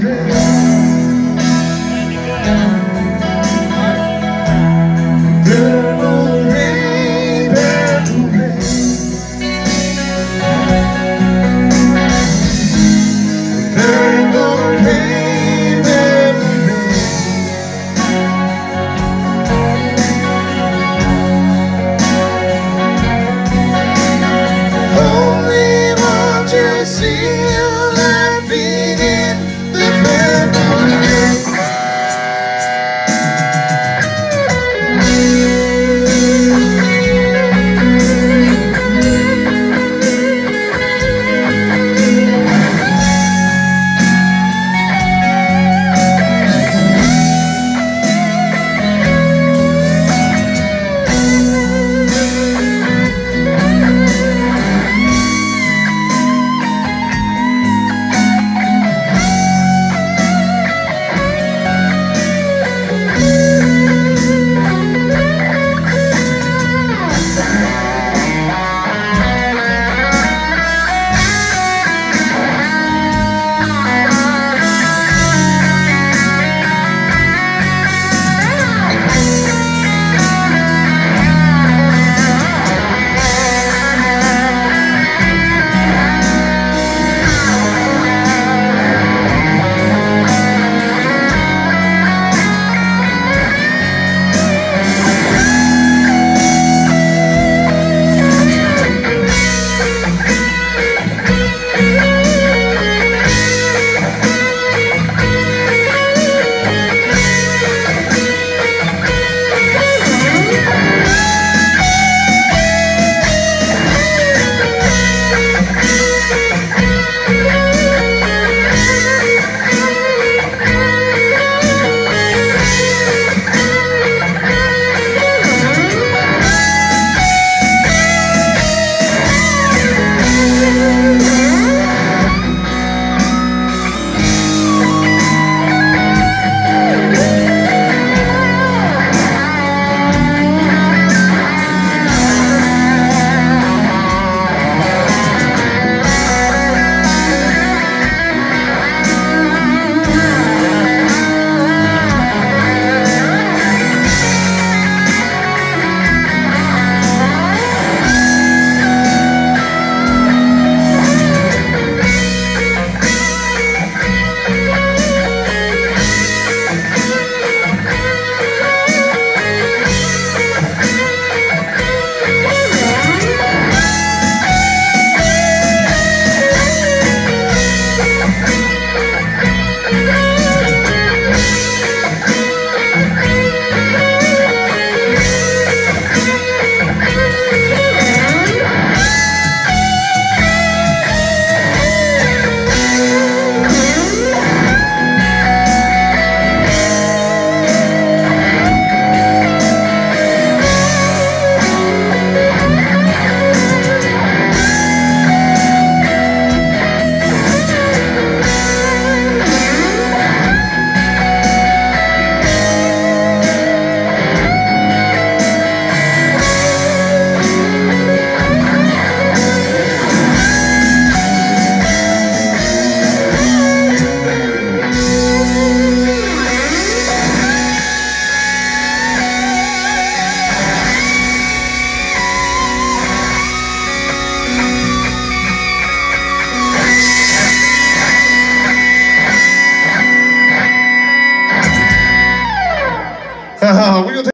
Yeah.